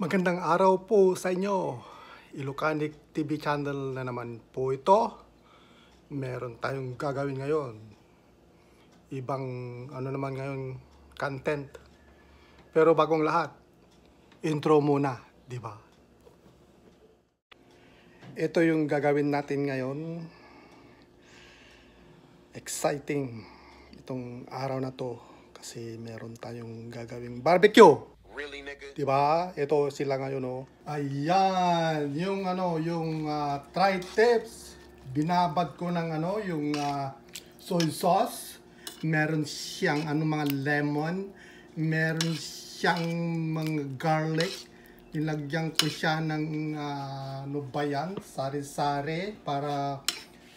Magandang araw po sa inyo. Ilocanic TV channel na naman po ito. Meron tayong gagawin ngayon. Ibang ano naman ngayon content. Pero bagong lahat, intro muna, di ba? Ito yung gagawin natin ngayon. Exciting itong araw na to kasi meron tayong gagawing barbecue. Really, nigga? Diba? Ito sila ngayon, oh. Ayan, yung ano, yung uh, tri-tips. Binabad ko ng ano, yung ah, soy sauce. Meron siyang ano, mga lemon. Meron siyang mga garlic. Nilagyan ko siya ng ah, ano ba yan? Sari-sari para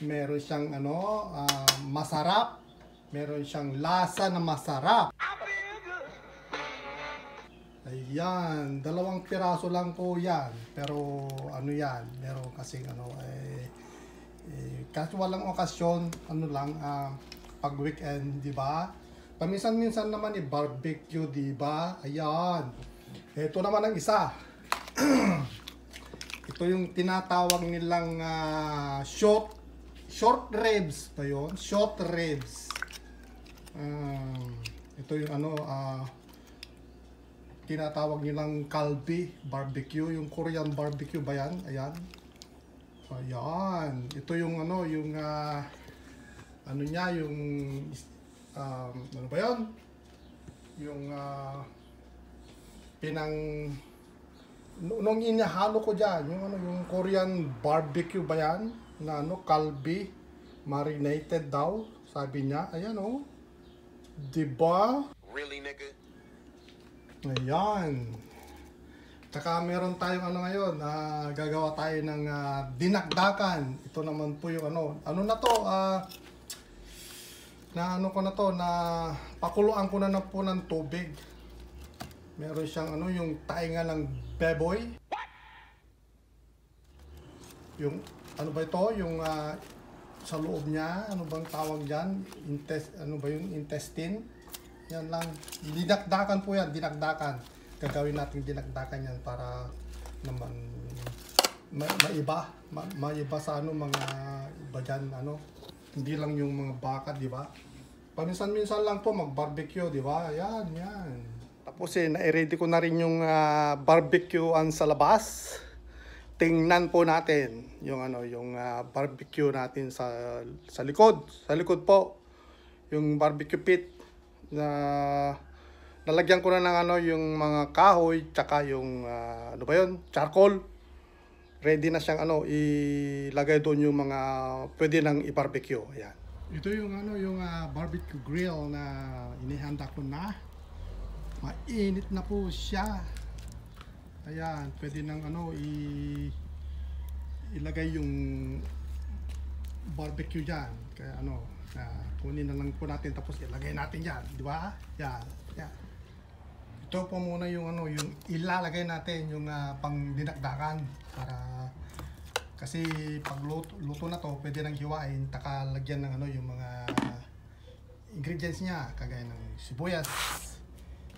meron siyang ano, ah, masarap. Meron siyang lasa na masarap. Ayan, dalawang piraso lang po yan. Pero ano yan, meron kasing ano, eh, eh kahit walang okasyon, ano lang, ah, pag weekend, di ba? Paminsan-minsan naman eh, barbecue, di ba? Ayan. Ito naman ang isa. Ito yung tinatawag nilang ah, short short ribs ba yun? Short ribs. Um, ito yung ano, ah, tinatawag nilang kalbi barbecue, yung Korean barbecue ba yan? Ayan. Ayan. Ito yung ano, yung ah, ano niya, yung um, ano ba yan? Yung ah, pinang nu- nung inihalo ko dyan, yung ano, yung Korean barbecue ba yan? Na ano, kalbi, marinated daw, sabi niya. Ayan oh. Diba? Really? Ayan. Tsaka meron tayong ano ngayon, ah, gagawa tayo ng ah, dinakdakan. Ito naman po yung ano, ano na to, ah, na ano ko na to, na pakuluan ko na na po ng tubig. Meron siyang ano, yung tainga ng beboy. Yung, ano ba ito, yung ah, sa loob niya, ano bang tawag dyan? Intest, ano ba yung intestine? Yan lang. Dinakdakan po yan, dinakdakan. Gagawin natin dinakdakan yan para naman ma maiba, ma maiba sa ano mga iba dyan, ano. Hindi lang yung mga baka, di ba? Paminsan-minsan lang po mag-barbecue, di ba? Yan, yan. Tapos eh, na-ready ko na rin yung ah, barbecuean sa labas. Tingnan po natin yung ano, yung ah, barbecue natin sa sa likod, sa likod po. Yung barbecue pit na nalagyan ko na ng ano yung mga kahoy tsaka yung ah, ano ba yun? Charcoal. Ready na siyang ano ilagay doon yung mga pwede nang i-barbecue. Ayan. Ito yung ano yung ah, barbecue grill na inihanda ko na. Mainit na po siya. Ayan pwede nang ano i ilagay yung barbecue dyan. Kaya ano, na kunin na lang po natin tapos ilagay natin dyan. Di ba? Yan. Yan. Ito po muna yung ano, yung ilalagay natin yung ah, pang dinakdakan para kasi pag luto, luto na to, pwede nang hiwain, taka lagyan ng ano yung mga ingredients niya, kagaya ng sibuyas,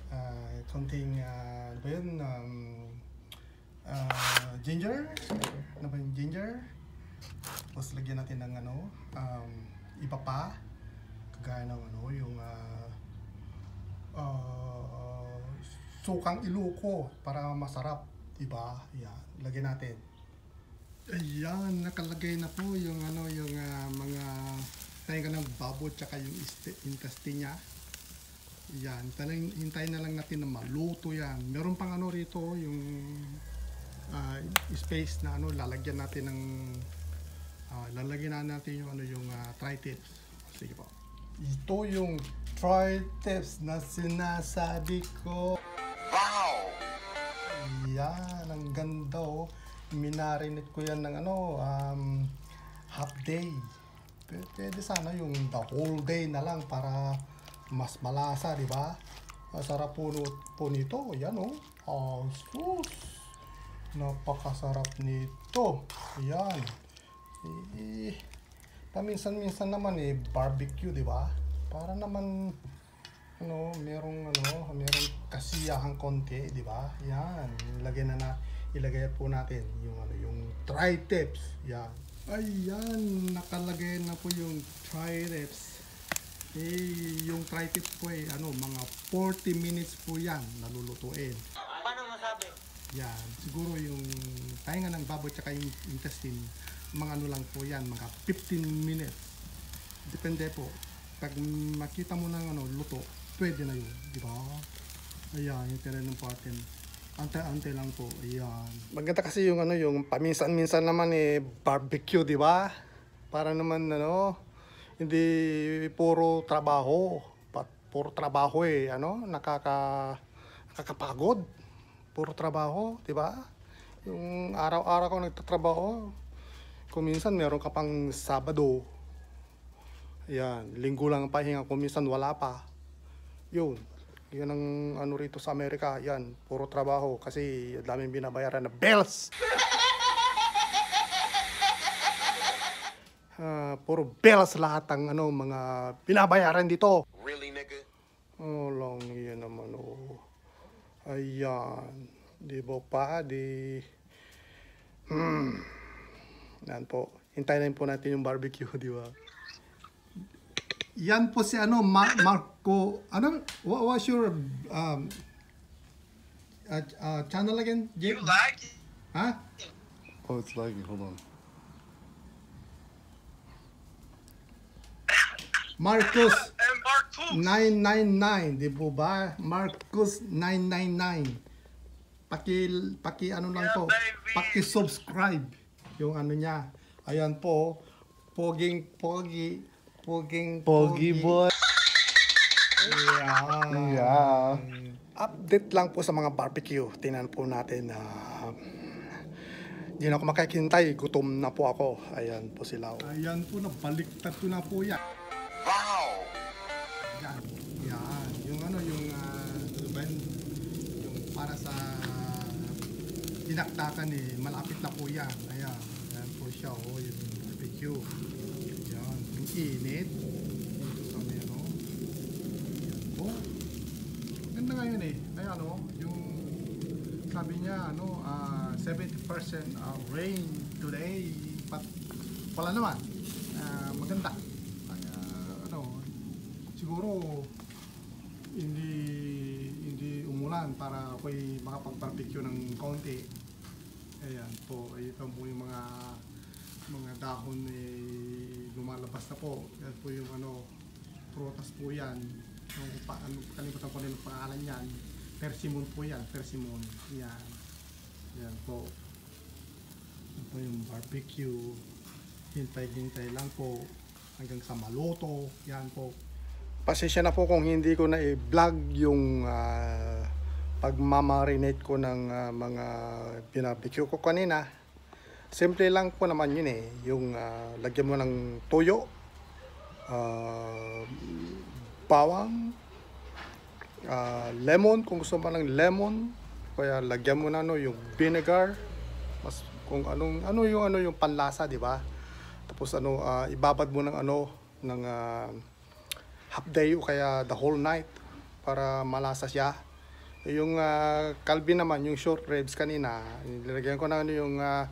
ah, konting ah, ano ba yun, um, ah, ginger, ano ba yung ginger? Tapos lagyan natin ng ano, um, iba pa. Kagaya ng ano, yung ah, ah, sukang iluko para masarap. Diba? Yan. Lagyan natin. Ayan, nakalagay na po yung ano, yung ah, mga tayo ng babo tsaka yung intestine niya. Yan, talang hintayin na lang natin na maluto yan. Meron pang ano rito, yung ah, space na ano, lalagyan natin ng Ah, lalagyan na natin yung ano yung uh, tri-tips. Sige po. Ito yung tri-tips na sinasabi ko. Wow! Yan, ang ganda oh. Minarinate ko yan ng ano, um, half day. Pwede sana yung the whole day na lang para mas malasa, di ba? Masarap po, po nito. Yan oh. Oh, sus. Napakasarap nito. Yan. Eh, paminsan-minsan naman eh, barbecue, di ba? Para naman ano, merong ano, merong kasiyahang konti, di ba? Yan, ilagay na na ilagay po natin yung ano, yung tri-tips. Yan. Ayan, nakalagay na po yung tri-tips. Eh, yung tri-tips po eh, ano, mga 40 minutes po yan nalulutuin. Paano masabi? Yan, siguro yung tainga ng baboy tsaka yung intestine, mga ano lang po yan, mga 15 minutes. Depende po. Pag makita mo ng ano, luto, pwede na yun, di ba? Ayan, yung tinanong po atin. Ante-ante lang po, ayan. Maganda kasi yung ano, yung paminsan-minsan naman eh, barbecue, di ba? Para naman ano, hindi puro trabaho. Puro trabaho eh, ano, nakaka, nakakapagod puro trabaho, di ba? Yung araw-araw ko nagtatrabaho, kung minsan meron ka pang Sabado, yan, linggo lang ang pahinga, kung minsan wala pa. Yun, yun ang ano rito sa Amerika, yan, puro trabaho kasi daming binabayaran na bills. Ah, puro bills lahat ang ano, mga binabayaran dito. Really, nigga? Oh, long yun naman, oh. Ayan. Di ba pa, di... Hmm. Yan po. Hintayin po natin yung barbecue, di ba? Yan po si ano, Mar- Marco, ano, what was your um, uh, uh, channel again? You Jake? like it? Ha? Oh, it's lagging. Hold on. Mark too. 999, di po ba? Marcus 999. Paki paki ano lang Yeah, to, baby. paki subscribe yung ano niya. Ayan po, poging pogi, poging Pogi boy. Yeah. Yeah. Update lang po sa mga barbecue. Tingnan po natin na hindi na ako makikintay. Gutom na po ako. Ayan po sila. Ayan po, nabaliktad ko na po yan. Wow! Yan. Yan. Yung ano, yung, uh, yung para sa dinakdakan eh, malapit na po yan. Ayan. Ayan po siya, oh, yung barbecue. Yan. Yung init. Dito sa may ano. Yan po. Ganda ngayon eh. Ayan oh, yung sabi niya, ano, ah, 70% uh, rain today. But wala naman. Makapag-barbecue ng konti. Ayan po, ito po yung mga mga dahon eh, lumalabas na po. Yan po yung ano, prutas po yan. Yung ano, kalimutan ko rin ang pangalan yan. Persimmon po yan, persimmon. Yan. Yan po. Yan po yung barbecue. Hintay-hintay lang po hanggang sa maluto. Yan po. Pasensya na po kung hindi ko na i-vlog yung ah, pagmamarinate ko ng ah, mga binarbecue ko kanina. Simple lang po naman yun eh. Yung ah, lagyan mo ng toyo, ah, bawang, ah, lemon kung gusto mo ng lemon. Kaya lagyan mo na no, yung vinegar. Mas kung anong ano yung ano yung panlasa, di ba? Tapos ano ah, ibabad mo ng ano ng ah, half day o kaya the whole night para malasa siya. Yung uh, kalbi naman, yung short ribs kanina, nilagyan ko na ano yung ah,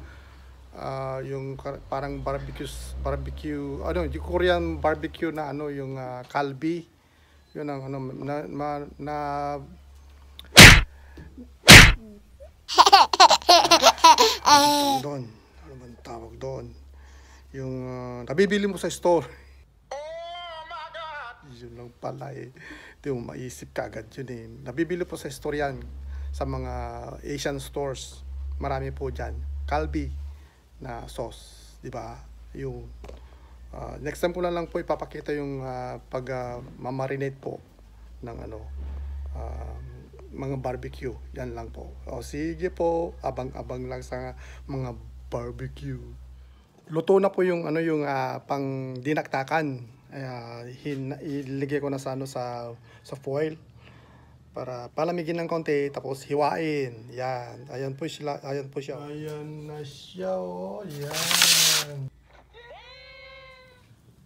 ah, yung parang barbecue barbecue ano yung Korean barbecue na ano yung ah, kalbi yun ang ano na, ma- na doon ano bang tawag doon yung ah, nabibili mo sa store Oh my God! yun lang pala eh. Hindi mo maisip ka agad yun eh. Nabibili po sa store yan. Sa mga Asian stores. Marami po dyan. Kalbi na sauce. Di ba? Yung ah, next time ko na lang po ipapakita yung ah, pag ah, mamarinate po ng ano ah, mga barbecue. Yan lang po. O sige po, abang-abang lang sa mga barbecue. Luto na po yung ano yung ah, pang dinaktakan. Ay, hin iligay ko na sa ano sa sa foil para palamigin ng konti tapos hiwain. Yan. Ayan po sila. Ayan po siya. Ayan na siya. Oh. Yan.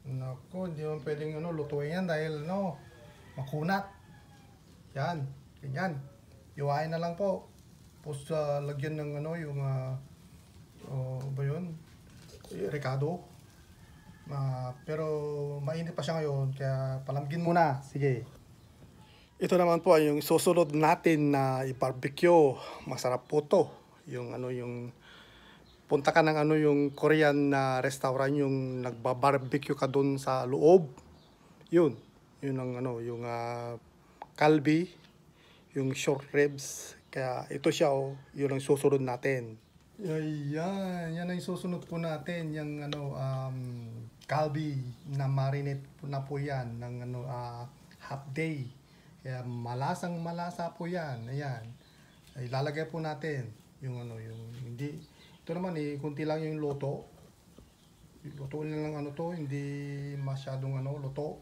Nako, hindi mo pwedeng ano, lutuin yan dahil no, makunat. Yan, ganyan. Iwain na lang po. Tapos ah, lagyan ng ano, yung, ah, oh, ba yun? Eh, Ah, pero mainit pa siya ngayon, kaya palamgin muna. Sige. Ito naman po ay yung susunod natin na i-barbecue. Masarap po to. Yung ano yung punta ka ng ano yung Korean na restaurant yung nagba-barbecue ka doon sa loob. Yun. Yun ang ano yung ah, kalbi, yung short ribs. Kaya ito siya oh, yun ang susunod natin. Ayan, yan ang susunod po natin, yung ano um kalbi na marinate po na po yan ng ano ah, half day. Kaya malasang malasa po yan. Ayan. Ilalagay po natin yung ano yung hindi ito naman eh kunti lang yung luto. Luto lang ano to, hindi masyadong ano luto.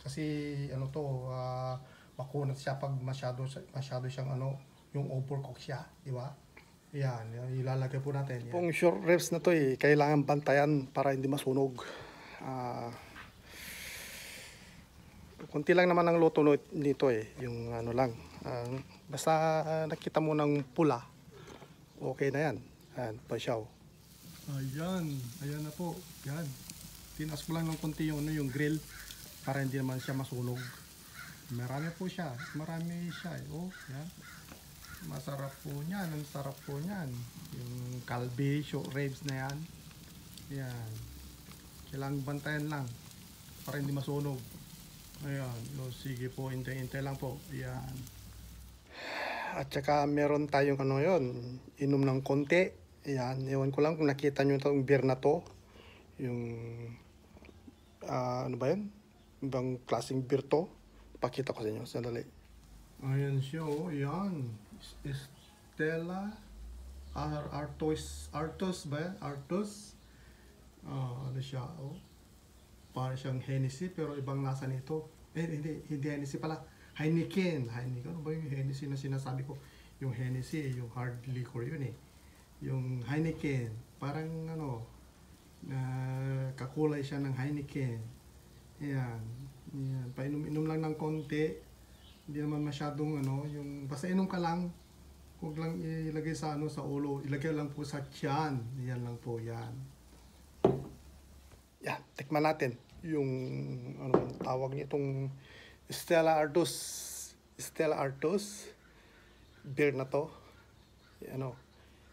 Kasi ano to, ah makunat siya pag masyado masyado siyang ano yung overcook siya, di ba? Yan, ilalagay po natin. Yan. Pong short ribs na to eh, kailangan bantayan para hindi masunog. Ah kunti lang naman ang luto nito eh, yung ano lang. Ah, basta nakita mo ng pula, okay na yan. Ayan, pasyaw. Ayan, ayan na po. Yan. Tinas ko lang ng konti yung, ano, yung grill para hindi naman siya masunog. Marami po siya. Marami siya. eh. Oh, yan. Masarap po niyan. Ang sarap po niyan. Yung kalbi, short ribs na yan. Yan. Kailangan bantayan lang para hindi masunog. Ayan. No, sige po, hintay-hintay lang po. Ayan. At saka meron tayong ano yon inom ng konti. Ayan, ewan ko lang kung nakita nyo itong beer na to. Yung, ah, ano ba yun? Ibang klaseng beer to. Pakita ko sa inyo, sandali. Ayan siya, oh, yan. Stella Ar Artos, Artos ba yan? Artos. Ah, ano siya, oh. Para siyang Hennessy, pero ibang lasa nito. Eh, hindi, hindi Hennessy pala. Heineken. Heineken. Ano ba yung Hennessy na sinasabi ko? Yung Hennessy, yung hard liquor yun eh. Yung Heineken. Parang ano, na kakulay siya ng Heineken. Ayan. Ayan. Painom-inom lang ng konti. Hindi naman masyadong ano, yung basta inom ka lang. Huwag lang ilagay sa ano sa ulo. Ilagay lang po sa tiyan. Yan lang po yan. Tikman natin yung ano tawag nitong Stella Artois Stella Artois beer na to. Ano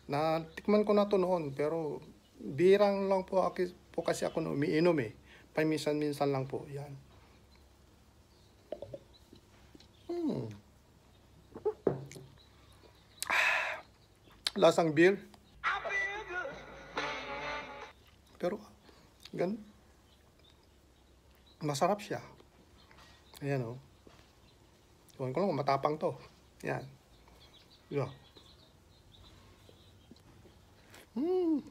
na tikman ko na to noon pero birang lang po, aki, po kasi ako na umiinom eh. Paminsan-minsan lang po yan. Hmm. Ah, lasang beer. Pero gan masarap siya ayan o oh. Tuwan ko lang matapang to yan Yeah. Mm.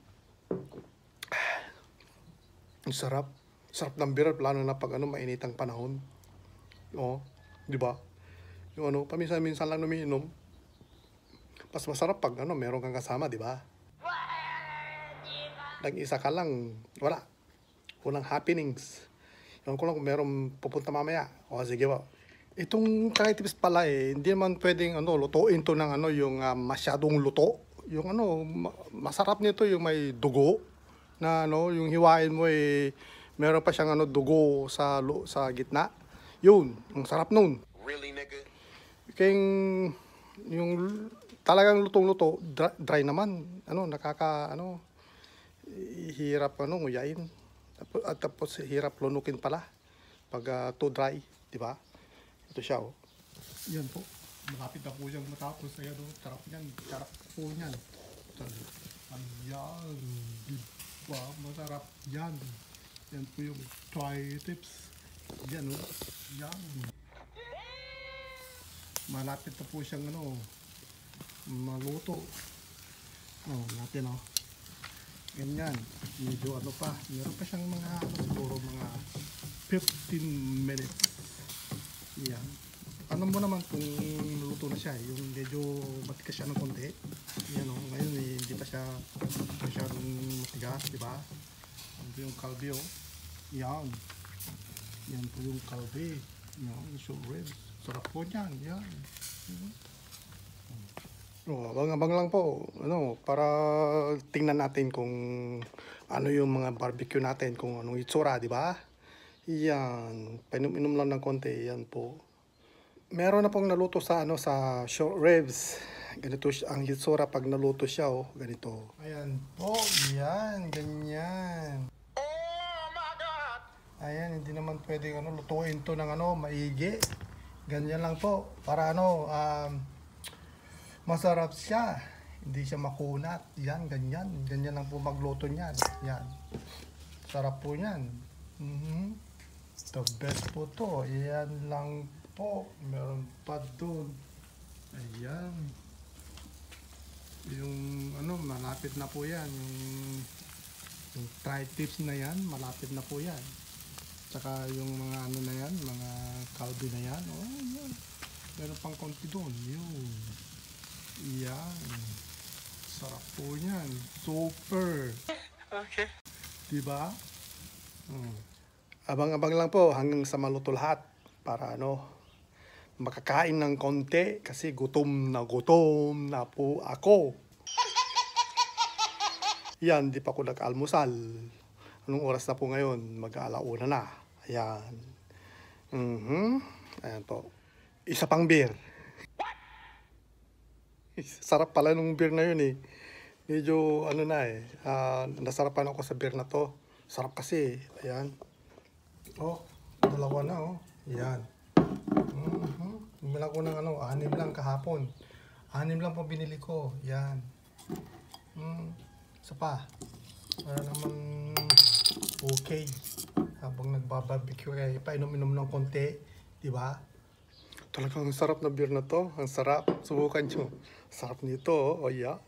Ang sarap. Sarap ng beer, lalo na pag ano, mainitang panahon. Oo, di ba? Yung ano, paminsan-minsan lang umiinom. Mas masarap pag ano, meron kang kasama, di ba? Nag-isa ka lang, wala. Walang happenings. Ewan ko lang kung meron pupunta mamaya. O, sige ba. Itong tips pala eh, hindi naman pwedeng ano, lutuin to ng ano, yung ah, masyadong luto. Yung ano, ma- masarap nito yung may dugo na ano, yung hiwain mo eh, meron pa siyang ano, dugo sa sa gitna. Yun, ang sarap nun. Really, nigga? Kaya yung talagang lutong-luto, dry, dry naman. Ano, nakaka, ano, hirap, ano, nguyain. Tapos, at tapos hirap lunukin pala pag ah, too dry, di ba? Ito siya, oh. Yan po. Malapit na po siyang matapos. Ayan, oh. Sarap yan. Sarap po yan. Ayan. Di ba? Masarap yan. Yan po yung try tips. Yan, oh. Yan. Malapit na po siyang, ano, maluto. Oh, natin, oh. Ganyan. Medyo ano pa. Meron pa siyang mga, ano, siguro mga 15 minutes. Yan. Ano mo naman kung luto na siya, eh, yung medyo matigas siya ng konti. Yan o, ngayon eh, hindi pa siya masyadong matigas, di ba? Ano po yung kalbi o. Yan. Yan po yung kalbi. Yan, short ribs. Sarap po niyan. Yan. Oh, abang-abang lang po. Ano, para tingnan natin kung ano yung mga barbecue natin, kung anong itsura, di ba? Yan. Painom-inom lang ng konti. Yan po. Meron na pong naluto sa ano sa short ribs. Ganito siya, ang itsura pag naluto siya, oh. Ganito. Ayan po. Yan. Ganyan. Oh my God! Ayan, hindi naman pwedeng ano, lutuin to ng ano, maigi. Ganyan lang po. Para ano, um, masarap siya. Hindi siya makunat. Yan, ganyan. Ganyan lang po magluto niyan. Yan. Sarap po niyan. Mhm. The best po to. Yan lang po. Meron pa doon. Ayan. Yung ano, malapit na po yan. Yung, yung tri-tips na yan, malapit na po yan. Tsaka yung mga ano na yan, mga kalbi na yan. Oh, yan. Meron pang konti doon. Yun. Yan. Sarap po yan. Super. Okay. Diba? Hmm. Abang-abang lang po hanggang sa maluto lahat. Para ano, makakain ng konti kasi gutom na gutom na po ako. Yan, di pa ako nag-almusal. Anong oras na po ngayon? Mag-aalauna na. Ayan. Mhm. Ayan po. Isa pang beer. Sarap pala nung beer na yun eh. Medyo ano na eh. ah, nasarapan ako sa beer na to. Sarap kasi. Ayan. Oh, dalawa na oh. Ayan. Mhm. Bumila ko ng ano, anim lang kahapon. Anim lang po binili ko. Yan. Mm, isa pa. Para naman okay. Habang nagbabarbecue kayo, painom-inom ng konti. Di ba? Talagang ang sarap na beer na to. Ang sarap. Subukan nyo. Sarap nito. Oh, oh yan.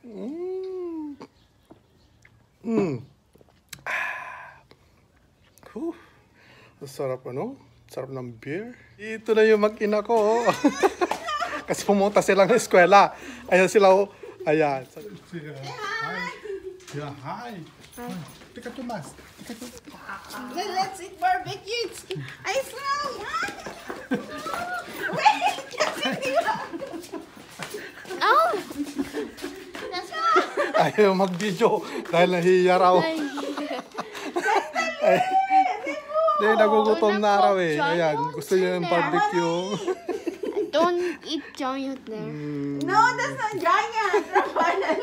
Mm. Mm. Ah. Whew. Ang sarap ano? Sarap ng beer. Ito na yung mag-ina ko. oh. Kasi pumunta silang eskwela. Ayan sila. oh. Ayan. Hi. Yeah, hi. Tika tumas. Tika tumas. Then let's eat barbecue. I smell. Wait, kasi di ba? Oh! That's not. Ayaw mag-video dahil nahihiya raw. Hindi, nagugutom na araw eh. Ayan, gusto niya yung barbecue. Don't eat giant there. No, that's not giant. Rafael.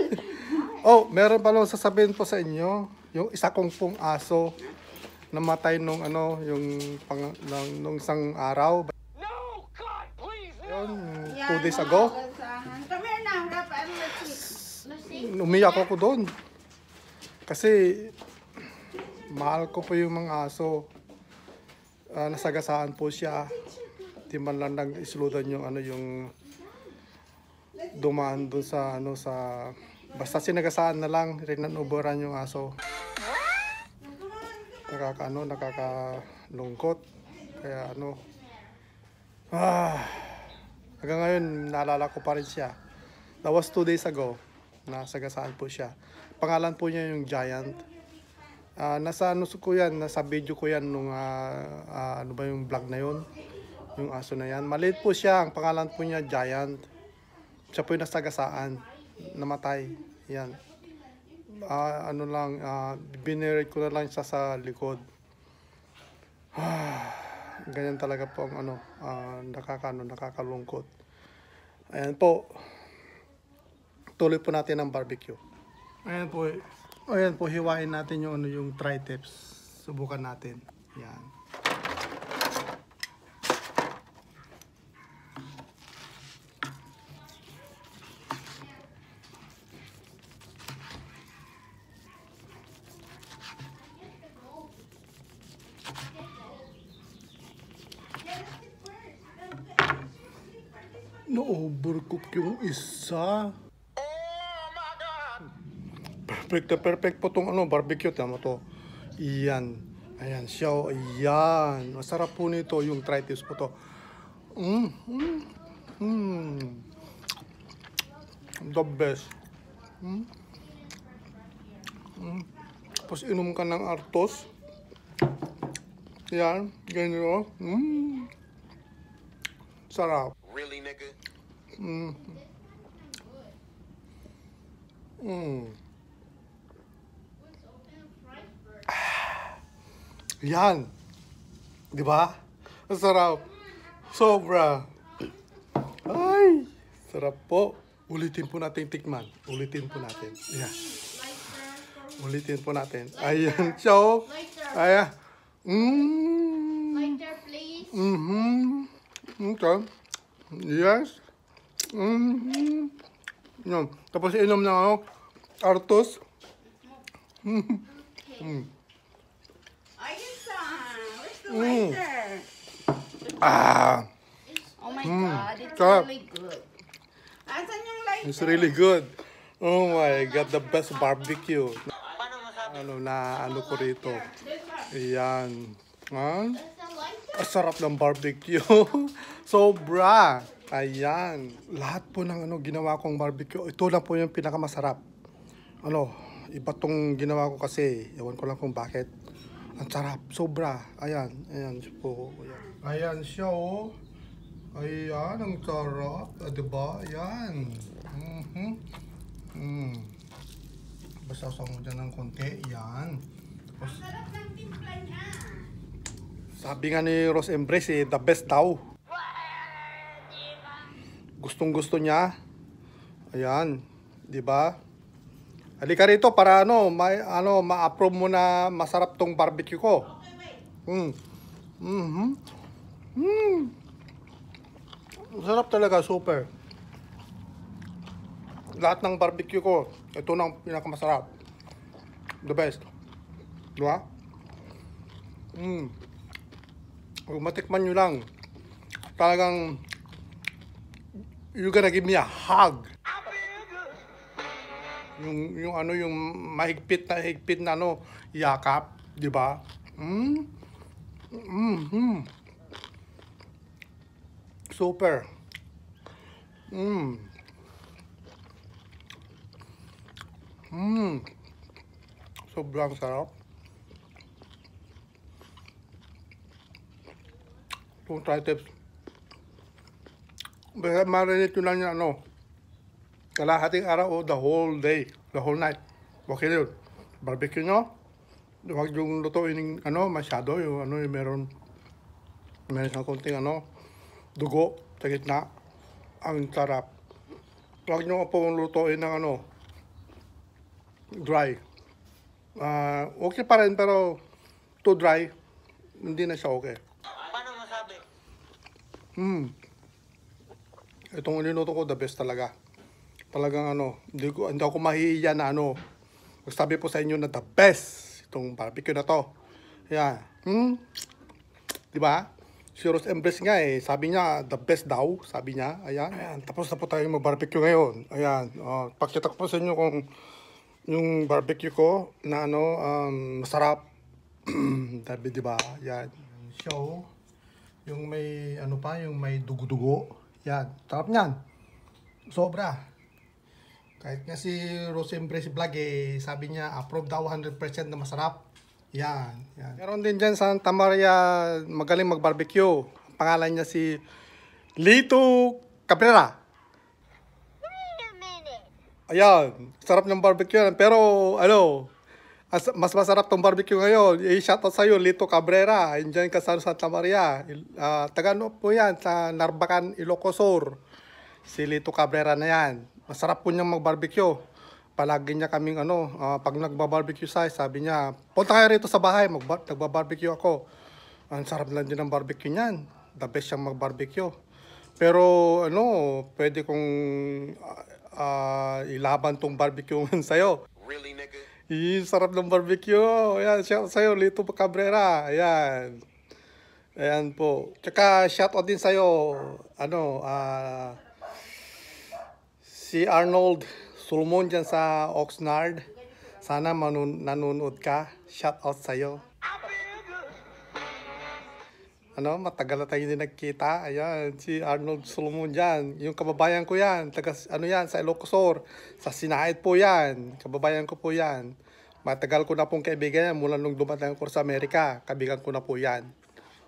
Oh, meron pa lang sasabihin po sa inyo. Yung isa kong pong aso namatay nung ano, yung pang, nung, nung isang araw. No! God, please! Yun, two days ago. Come here now. Umiyak ako doon. Kasi mahal ko po yung mga aso. Ah, nasagasaan po siya. Di man lang nag-isludan yung ano yung dumaan doon sa ano sa basta sinagasaan na lang rinanuboran yung aso. Nakakaano, nakakalungkot. Kaya ano ah hanggang ngayon naalala ko pa rin siya. That was two days ago. Nasagasaan po siya. Pangalan po niya yung Giant. Ah, nasa ano ko yan, nasa video ko yan nung ah, ah, ano ba yung vlog na yun. Yung aso na yan. Maliit po siya. Ang pangalan po niya Giant. Siya po yung nasagasaan. Namatay. Yan. Ah, ano lang, uh, binirate ko na lang siya sa likod. Ganyan talaga po ang ano, ah, nakakano, nakakalungkot. Ayan po. Tuloy po natin ang barbecue. Ayan po. Ayan po, hiwain natin yung ano yung tri-tips. Subukan natin. Yan. Yung isa. Oh my God! Perfect na perfect po tong ano, barbecue. Tama to. Iyan. Ayan, siya. oh, Ayan. Masarap po nito yung tri-tips po to. Mm, mm, mm. The best. Mm. Mm. Tapos inom ka ng artos. Yan, ganyan o. Mm. Sarap. Mm. Mm. Yan. Di ba? Ang sarap. Sobra. Ay, sarap po. Ulitin po natin tikman. Ulitin po natin. Yan. Ulitin po natin. Ayan oh. Ayan. Mm. Lighter, please. Mm-hmm. Okay. Yes. Mm-hmm. Yan. Tapos inom na ako. Artos. Ayun-san. Where's the Mm. lighter? Ah, Oh my God, it's sarap. really good. Asan yung lighter? it's really good. Oh my God, the best barbecue. Ano na, ano ko rito. Ayan. Ha? Lighter? Ang sarap ng barbecue. Sobra. Ayan. Lahat po ng ano, ginawa kong barbecue, ito lang po yung pinakamasarap. Ano, iba tong ginawa ko kasi, ewan ko lang kung bakit. Ang sarap, sobra. Ayan, ayan siya po. Ayan, ayan siya oh. Ayan, ang sarap. Ah, diba? Ayan. Mhm. Mm. Basta mo dyan ng konti. Ayan. Tapos, Sarap ng timpla niya. sabi nga ni Rose Embrace, eh, the best daw. Gustong gusto niya. Ayan, 'di ba? Halika rito para ano, may ano, ma-approve mo na masarap tong barbecue ko. Mm. Mhm. Mm. Sarap talaga, super. Lahat ng barbecue ko, ito na ang pinakamasarap. The best. Di? Mm. Kung matikman nyo lang, talagang you're gonna give me a hug. Yung, yung ano, yung mahigpit na higpit na ano, yakap, di ba? Mm? Mm, mm. Super. Mm. Mm. Sobrang sarap. Kung try tips. Marinate nyo lang yung ano. Kalahating araw o the whole day. The whole night. Okay yun. Barbecue nyo. Huwag yung lutuin yung ano, masyado. Yung ano, yung meron meron siyang konting ano, dugo sa gitna. Ang sarap. Huwag nyo po lutuin ng ano, dry. Ah, okay pa rin pero too dry. Hindi na siya okay. Paano masabi? Hmm. Itong niluto ko, the best talaga. Talagang ano, hindi, ko, hindi ako mahihiya na ano. Sabi po sa inyo na the best itong barbecue na to. Yan. Hmm? Di ba? Si Rose Empress nga eh, sabi niya, the best daw, sabi niya. Ayan. Ayan. Tapos na po tayo mag-barbecue ngayon. Ayan. Uh, pakita ko po sa inyo kung yung barbecue ko na ano, um, masarap. Dabi, di ba? Yan. Show. Yung may, ano pa, yung may dugo-dugo. Yan. Sarap niyan. Sobra. Kahit nga si Rose Embrace Vlog eh, sabi niya, approve daw 100% na masarap. Yan. yan. Meron din dyan sa Santa Maria, magaling mag-barbecue. Ang Pangalan niya si Lito Cabrera. Ayan, sarap ng barbecue yan. Pero, ano, as- mas masarap tong barbecue ngayon. I-shoutout sa'yo, Lito Cabrera. Diyan ka sa Santa Maria. Ah, taga ano po yan, sa Narbacan, Ilocos Sur. Si Lito Cabrera na yan. Masarap po niyang mag-barbecue. Palagi niya kaming ano, ah, pag nagba-barbecue sa sabi niya, punta kayo rito sa bahay, nagba-barbecue ako. Ang sarap lang din ng barbecue niyan. The best siyang mag-barbecue. Pero ano, pwede kong ah, ilaban tong barbecue sa'yo. Really, nigga? Ih, sarap ng barbecue. Ayan, shout sa'yo, Lito Cabrera. Ayan. Ayan po. Tsaka shout out din sa'yo, ano, ah, si Arnold Solomon dyan sa Oxnard. Sana manun nanonood ka. Shout out sa'yo. Ano, matagal na tayo hindi nagkita. Ayan, si Arnold Solomon dyan. Yung kababayan ko yan. Taga, ano yan, sa Ilocos Sur. Sa Sinait po yan. Kababayan ko po yan. Matagal ko na pong kaibigan yan mula nung dumating ako sa Amerika. Kaibigan ko na po yan.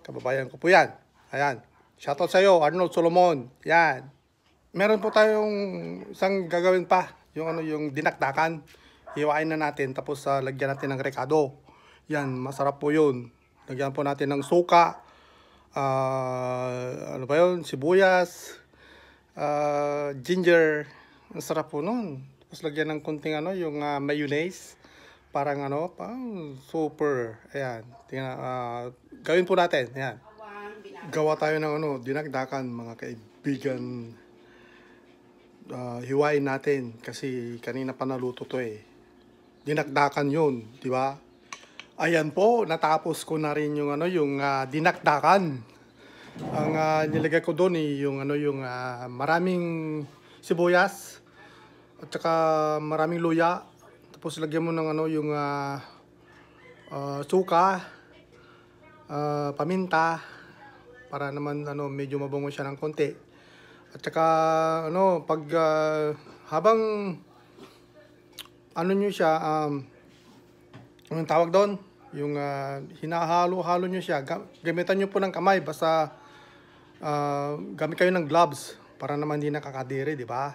Kababayan ko po yan. Ayan. Shoutout sa iyo, Arnold Solomon. Yan. Meron po tayong isang gagawin pa. Yung ano, yung dinakdakan. Hiwain na natin tapos ah, lagyan natin ng rekado. Yan, masarap po yun. Lagyan po natin ng suka. Ah, ano ba yun? Sibuyas. ah, ginger. Ang sarap po nun. Tapos lagyan ng konting ano, yung ah, mayonnaise. Parang ano, parang super. Ayan. Tingnan, ah, gawin po natin. Ayan. Gawa tayo ng ano, dinagdakan mga kaibigan. Ah, hiwain natin kasi kanina pa naluto to eh. Dinakdakan yun, di ba? Ayan po, natapos ko na rin yung ano, yung ah, dinakdakan. Ang ah, nilagay ko doon eh, yung ano, yung ah, maraming sibuyas at saka maraming luya. Tapos lagyan mo ng ano, yung ah, ah, suka, ah, paminta para naman ano medyo mabango siya ng konti. At saka ano pag ah, habang ano nyo siya um anong tawag doon? Yung ah, hinahalo-halo nyo siya. Ga- Gamitan nyo po ng kamay basta ah, gamit kayo ng gloves para naman hindi nakakadiri, di ba?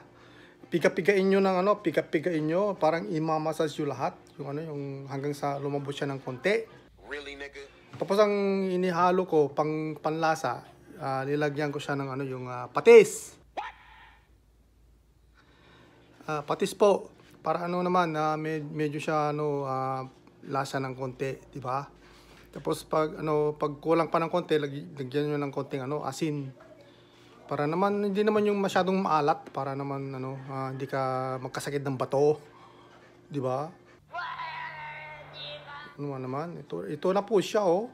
Piga-pigain nyo ng ano, piga-pigain nyo, parang imamasas yung lahat, yung ano, yung hanggang sa lumabot siya ng konti. Really, nigga? Tapos ang inihalo ko pang panlasa, ah, nilagyan ko siya ng ano yung ah, patis. Ah, patis po para ano naman na med- medyo siya ano ah, lasa ng konti, di ba? Tapos pag ano pag kulang pa ng konti, lagi- lagyan niyo ng konting ano asin. Para naman hindi naman yung masyadong maalat para naman ano ah, hindi ka magkasakit ng bato, di ba? Ano naman, ito, ito na po siya oh.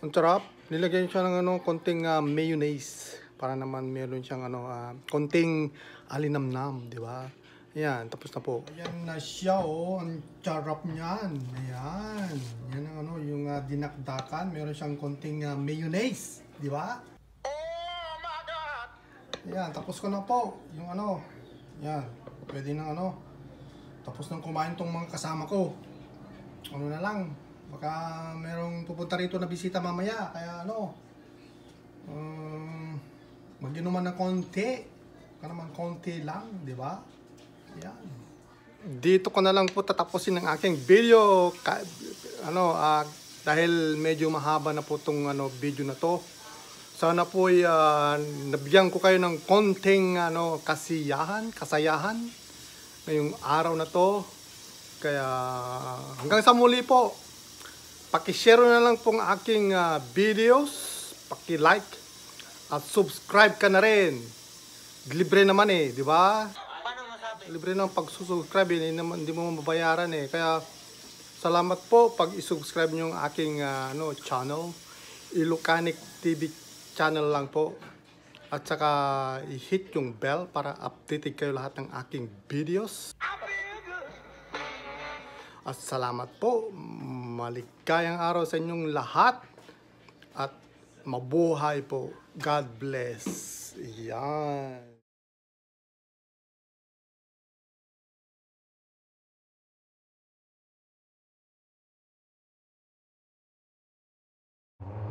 Ang sarap. Nilagyan siya ng ano, konting ah, mayonnaise. Para naman meron siyang ano, ah, konting alinamnam, di ba? Ayan, tapos na po. Ayan na siya oh. Ang sarap niyan. Ayan. Yan ang ano, yung ah, dinakdakan. Meron siyang konting ah, mayonnaise, di ba? Oh my God! Ayan, tapos ko na po. Yung ano, yan. Pwede na ano. Tapos nang kumain tong mga kasama ko. Ano na lang. Baka merong pupunta rito na bisita mamaya. Kaya ano. Um, mag-inuman ng konti. Baka naman konti lang, di ba? Yan. Dito ko na lang po tatapusin ang aking video. Ka- ano, ah, dahil medyo mahaba na po tong ano, video na to. Sana po ay ah, nabigyan ko kayo ng konting ano, kasiyahan, kasayahan ngayong araw na to. Kaya hanggang sa muli po, pakishare na lang pong aking ah, videos, paki-like at subscribe ka na rin. Libre naman eh, di ba? Libre naman pag-subscribe, eh, hindi, naman, hindi mo mabayaran eh. Kaya salamat po pag i-subscribe nyo ang aking ah, ano, channel. Ilocanic TV channel lang po. At saka i-hit yung bell para updated kayo lahat ng aking videos. At salamat po. Maligayang araw sa inyong lahat. At mabuhay po. God bless. Yan. you.